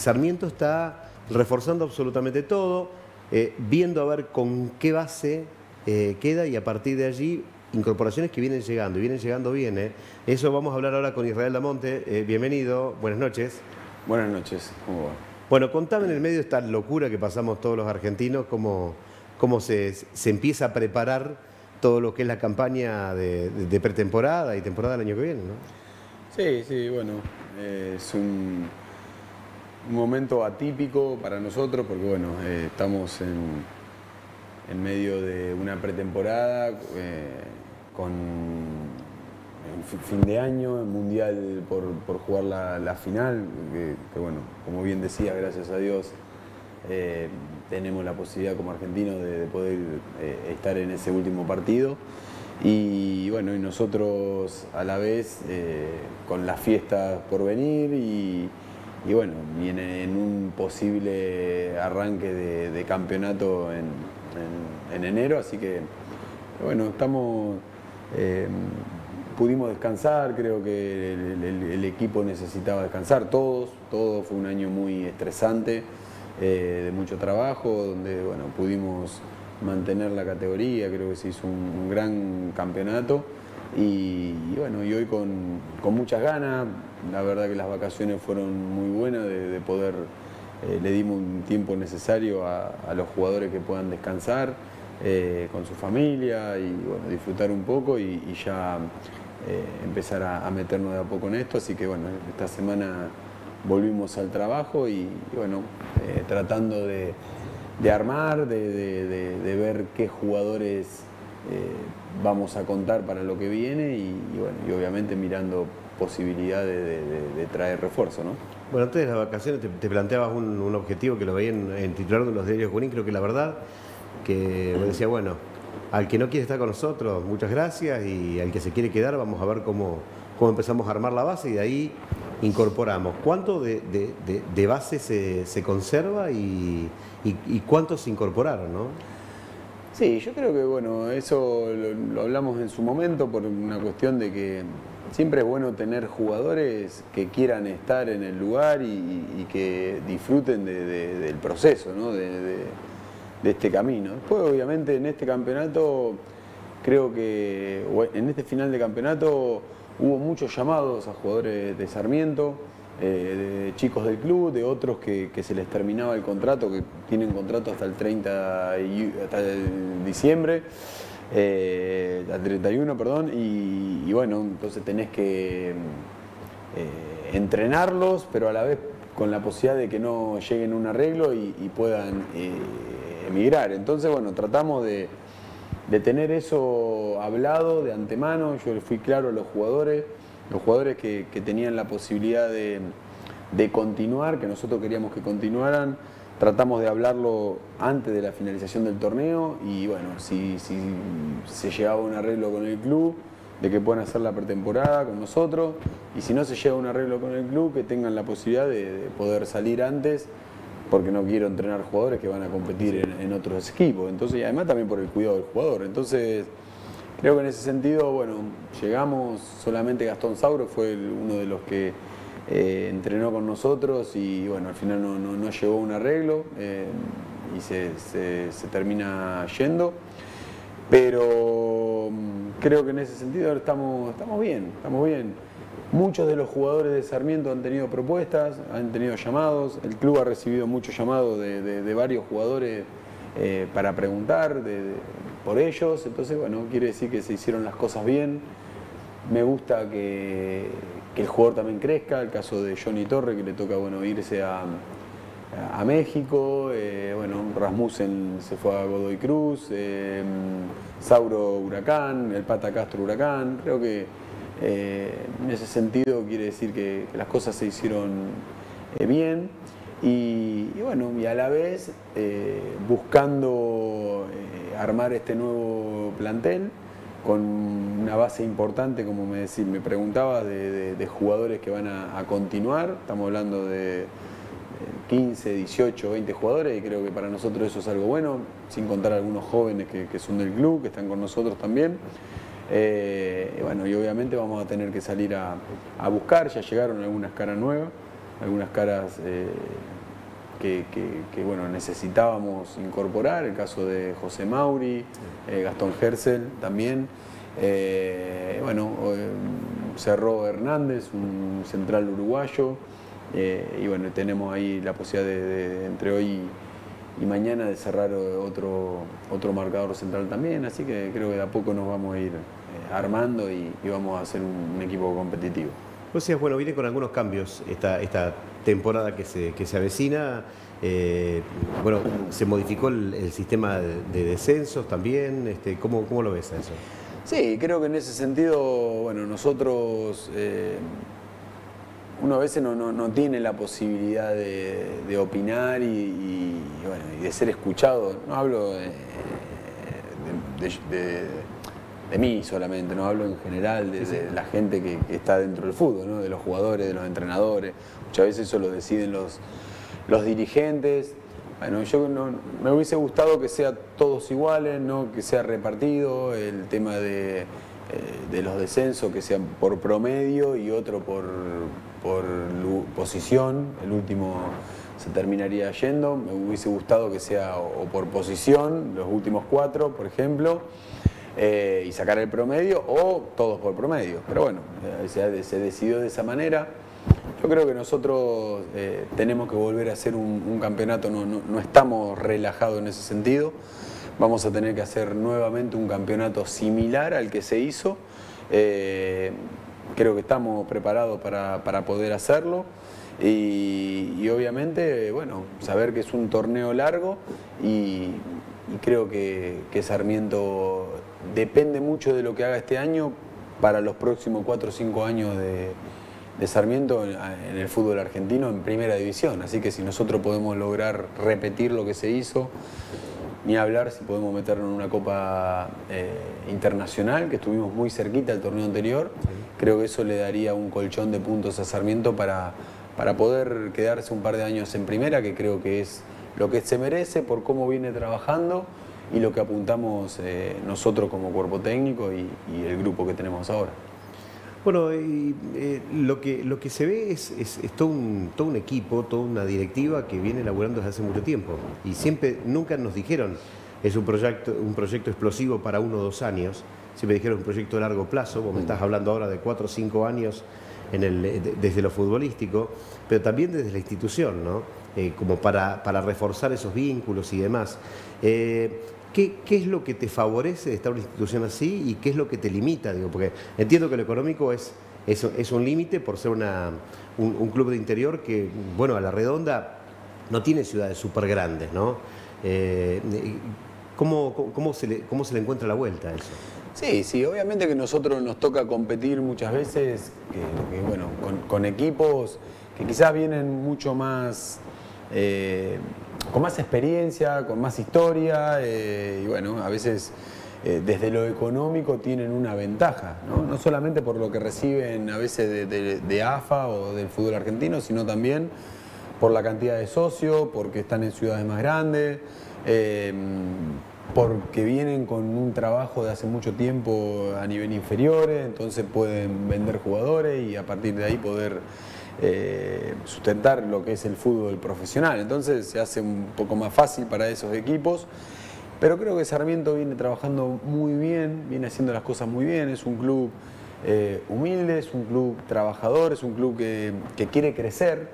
Sarmiento está reforzando absolutamente todo, eh, viendo a ver con qué base eh, queda y a partir de allí incorporaciones que vienen llegando y vienen llegando bien. ¿eh? Eso vamos a hablar ahora con Israel Damonte. bienvenido, buenas noches. Buenas noches, ¿cómo va? Bueno, contame en el medio de esta locura que pasamos todos los argentinos, cómo, cómo se, empieza a preparar todo lo que es la campaña de, pretemporada y temporada del año que viene, ¿no? Sí, sí, bueno, es un, momento atípico para nosotros porque, bueno, eh, estamos en, en, medio de una pretemporada eh, con fin de año, mundial por, jugar la, final, que, bueno, como bien decía, gracias a Dios, eh, tenemos la posibilidad como argentinos de, poder eh, estar en ese último partido. Y bueno, y nosotros a la vez con las fiestas por venir y, bueno, viene en un posible arranque de, campeonato en, enero, así que bueno, estamos pudimos descansar, creo que el, equipo necesitaba descansar, todos, todo fue un año muy estresante, eh, de mucho trabajo, donde bueno, pudimos mantener la categoría, creo que se hizo un, gran campeonato y, bueno, y hoy con, muchas ganas, la verdad que las vacaciones fueron muy buenas de, poder, eh, le dimos un tiempo necesario a, los jugadores que puedan descansar. Eh, con su familia y bueno, disfrutar un poco y ya eh, empezar a, meternos de a poco en esto, así que bueno, esta semana volvimos al trabajo y, bueno, tratando de, armar, de, ver qué jugadores vamos a contar para lo que viene y, bueno, y obviamente mirando posibilidades de, traer refuerzo, ¿no? Bueno, antes de las vacaciones te, planteabas un, objetivo que lo veía en, titular de los diarios Junín, creo que la verdad que me decía, bueno, al que no quiere estar con nosotros, muchas gracias, y al que se quiere quedar, vamos a ver cómo, cómo empezamos a armar la base y de ahí incorporamos. ¿Cuánto de, base se, conserva y, cuántos se incorporaron? ¿no? Sí, yo creo que bueno, eso lo, hablamos en su momento por una cuestión de que siempre es bueno tener jugadores que quieran estar en el lugar y, que disfruten del proceso, ¿no? de este camino. Después, obviamente, en este campeonato, creo que en este final de campeonato hubo muchos llamados a jugadores de Sarmiento, eh, de chicos del club, de otros que, se les terminaba el contrato, que tienen contrato hasta el 30 hasta el diciembre, eh, al 31, perdón, y, bueno, entonces tenés que eh, entrenarlos, pero a la vez con la posibilidad de que no lleguen un arreglo y, puedan emigrar. Entonces, bueno, tratamos de, tener eso hablado de antemano. Yo le fui claro a los jugadores, los jugadores que, tenían la posibilidad de, continuar, que nosotros queríamos que continuaran. Tratamos de hablarlo antes de la finalización del torneo y bueno, si, se llegaba un arreglo con el club, de que puedan hacer la pretemporada con nosotros y si no se llega un arreglo con el club, que tengan la posibilidad de poder salir antes porque no quiero entrenar jugadores que van a competir en, otros equipos. Entonces, y además también por el cuidado del jugador. Entonces, creo que en ese sentido, bueno, llegamos, solamente Gastón Sauro fue uno de los que eh, entrenó con nosotros y bueno, al final no, no, llegó un arreglo eh, y se, se, termina yendo. Pero mm, creo que en ese sentido estamos, estamos bien, estamos bien. Muchos de los jugadores de Sarmiento han tenido propuestas, han tenido llamados, el club ha recibido muchos llamados de, varios jugadores eh, para preguntar por ellos, entonces bueno, quiere decir que se hicieron las cosas bien. Me gusta que, el jugador también crezca, el caso de Johnny Torre que le toca bueno, irse a, México, eh, bueno, Rasmussen se fue a Godoy Cruz, eh, Sauro Huracán, el Pata Castro Huracán, creo que eh, en ese sentido quiere decir que, las cosas se hicieron eh, bien y, bueno, y a la vez eh, buscando armar este nuevo plantel con una base importante, como me, decís, me preguntaba, de, jugadores que van a, continuar. Estamos hablando de 15, 18, 20 jugadores y creo que para nosotros eso es algo bueno, sin contar algunos jóvenes que son del club, que están con nosotros también. Eh, bueno, y obviamente vamos a tener que salir a, buscar, ya llegaron algunas caras nuevas, algunas caras que, bueno, necesitábamos incorporar, el caso de José Mauri, Gastón Gersel también. bueno, Cerró Hernández, un central uruguayo, y bueno, tenemos ahí la posibilidad de entre hoy y mañana de cerrar otro, otro marcador central también, así que creo que de a poco nos vamos a ir eh, armando y, vamos a hacer un, equipo competitivo. O sea, bueno, viene con algunos cambios esta, esta temporada que se, que se avecina. Eh, bueno, se modificó el, sistema de, descensos también. Este, ¿cómo, ¿Cómo lo ves a eso? Sí, creo que en ese sentido, bueno, nosotros eh, uno a veces no, tiene la posibilidad de, opinar y, de ser escuchado. No hablo de, mí solamente, no hablo en general de, la gente que, está dentro del fútbol, de los jugadores, de los entrenadores. Muchas veces eso lo deciden los, los dirigentes. Bueno, yo no, me hubiese gustado que sea todos iguales, no que sea repartido, el tema de eh, de los descensos que sean por promedio y otro por, por posición. El último se terminaría yendo. Me hubiese gustado que sea o, por posición, los últimos cuatro, por ejemplo, eh, y sacar el promedio, o todos por promedio. Pero bueno, eh, se, decidió de esa manera. Yo creo que nosotros tenemos que volver a hacer un, campeonato, no, no, estamos relajados en ese sentido vamos a tener que hacer nuevamente un campeonato similar al que se hizo. Eh, creo que estamos preparados para, poder hacerlo. Y, obviamente, bueno, saber que es un torneo largo y, creo que, Sarmiento depende mucho de lo que haga este año para los próximos 4 o 5 años de, Sarmiento en el fútbol argentino en primera división. Así que si nosotros podemos lograr repetir lo que se hizo, ni hablar si podemos meternos en una copa eh, internacional, que estuvimos muy cerquita del torneo anterior. Creo que eso le daría un colchón de puntos a Sarmiento para, para poder quedarse un par de años en primera, que creo que es lo que se merece por cómo viene trabajando y lo que apuntamos eh, nosotros como cuerpo técnico y el grupo que tenemos ahora. Bueno, eh, lo, que, lo que se ve es, todo, un, todo un equipo, toda una directiva que viene elaborando desde hace mucho tiempo. Y siempre, nunca nos dijeron, es un proyecto, un proyecto explosivo para uno o dos años. Siempre dijeron un proyecto de largo plazo, vos me estás hablando ahora de cuatro o cinco años en el, desde lo futbolístico, pero también desde la institución, ¿no? Eh, como para, para, reforzar esos vínculos y demás. Eh, ¿Qué, es lo que te favorece de estar en una institución así y qué es lo que te limita? Digo, porque entiendo que lo económico es, es, un límite por ser una, un, club de interior que, bueno, a la redonda no tiene ciudades súper grandes, ¿no? Eh, ¿cómo, se le, ¿Cómo se le encuentra la vuelta a eso? Sí, sí, obviamente que nosotros nos toca competir muchas veces bueno, con, equipos que quizás vienen mucho más... Eh, con más experiencia, con más historia eh, y bueno, a veces eh, desde lo económico tienen una ventaja, ¿no? solamente por lo que reciben a veces de, AFA o del fútbol argentino, sino también por la cantidad de socios, porque están en ciudades más grandes, eh, porque vienen con un trabajo de hace mucho tiempo a nivel inferior, entonces pueden vender jugadores y a partir de ahí poder eh, sustentar lo que es el fútbol profesional. Entonces se hace un poco más fácil para esos equipos. Pero creo que Sarmiento viene trabajando muy bien, viene haciendo las cosas muy bien. Es un club eh, humilde, es un club trabajador, es un club que, quiere crecer,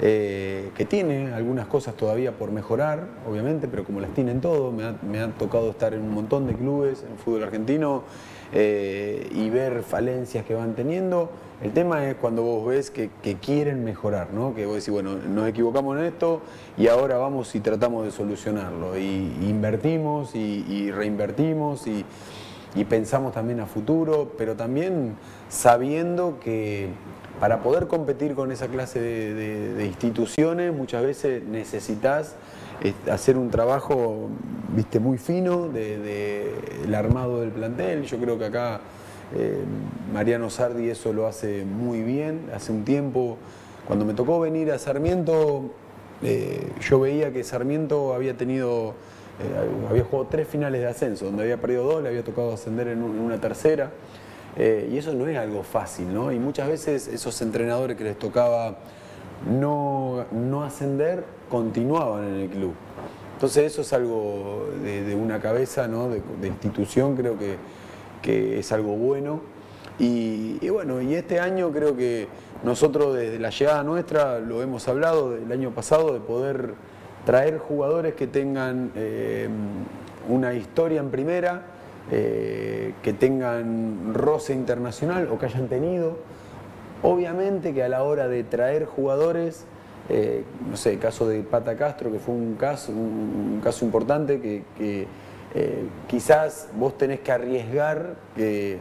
eh, que tiene algunas cosas todavía por mejorar, obviamente, pero como las tienen todo, me ha, me ha tocado estar en un montón de clubes en el fútbol argentino y ver falencias que van teniendo el tema es cuando vos ves que, quieren mejorar, ¿no? que vos decís, bueno, nos equivocamos en esto y ahora vamos y tratamos de solucionarlo. Y, invertimos y, reinvertimos y, pensamos también a futuro, pero también sabiendo que para poder competir con esa clase de, instituciones muchas veces necesitas eh, hacer un trabajo viste, muy fino del de, armado del plantel. Yo creo que acá eh, Mariano Sardi eso lo hace muy bien. Hace un tiempo, cuando me tocó venir a Sarmiento, eh, yo veía que Sarmiento había tenido, había jugado tres finales de ascenso, donde había perdido dos, le había tocado ascender en, una tercera. y eso no es algo fácil, ¿no? Y muchas veces esos entrenadores que les tocaba no, no ascender, continuaban en el club. Entonces eso es algo de, una cabeza, ¿no? de, institución, creo que, que es algo bueno. Y, bueno, y este año creo que nosotros desde la llegada nuestra, lo hemos hablado del año pasado, de poder traer jugadores que tengan eh, una historia en primera, eh, que tengan roce internacional o que hayan tenido. Obviamente que a la hora de traer jugadores eh, no sé, el caso de Pata Castro, que fue un caso, un, caso importante que, quizás vos tenés que arriesgar que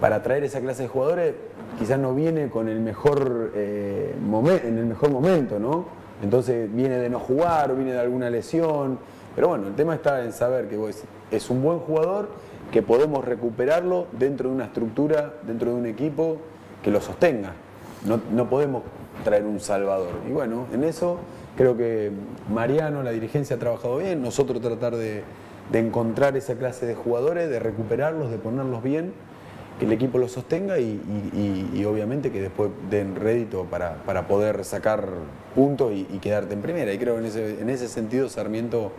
para traer esa clase de jugadores, quizás no viene con el mejor en el mejor momento, ¿no? Entonces viene de no jugar viene de alguna lesión. Pero bueno, el tema está en saber que vos, es un buen jugador, que podemos recuperarlo dentro de una estructura, dentro de un equipo que lo sostenga. No, no podemos traer un salvador. Y bueno, en eso creo que Mariano, la dirigencia ha trabajado bien, nosotros tratar de, encontrar esa clase de jugadores, de recuperarlos, de ponerlos bien, que el equipo los sostenga y, obviamente que después den rédito para, poder sacar puntos y, quedarte en primera. Y creo que en ese, en ese sentido Sarmiento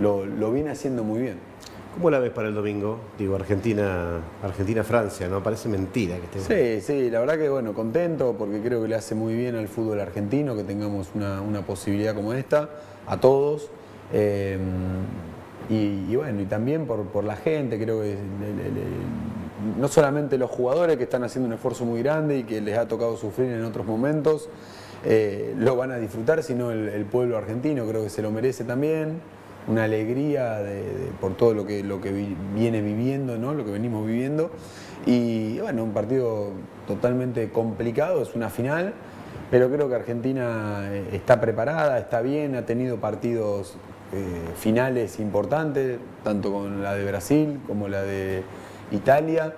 lo, lo viene haciendo muy bien. ¿Cómo la ves para el domingo? Digo, Argentina, Argentina-Francia, ¿no? Parece mentira que esté. Sí, sí, la verdad que bueno, contento porque creo que le hace muy bien al fútbol argentino que tengamos una, posibilidad como esta, a todos. Eh, y, bueno, y también por, la gente, creo que no solamente los jugadores que están haciendo un esfuerzo muy grande y que les ha tocado sufrir en otros momentos, eh, lo van a disfrutar, sino el pueblo argentino creo que se lo merece también una alegría por todo lo que, lo que viene viviendo, ¿no? lo que venimos viviendo. Y bueno, un partido totalmente complicado, es una final, pero creo que Argentina eh, está preparada, está bien, ha tenido partidos eh, finales importantes, tanto con la de Brasil como la de Italia.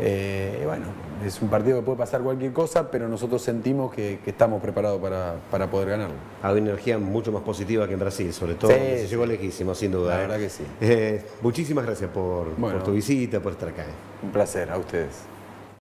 Eh, bueno, es un partido que puede pasar cualquier cosa, pero nosotros sentimos que, estamos preparados para, poder ganarlo. Hay una energía mucho más positiva que en Brasil, sobre todo. se llegó lejísimo, sin duda. La verdad que sí. muchísimas gracias por, por, tu visita, por estar acá. Un placer, a ustedes.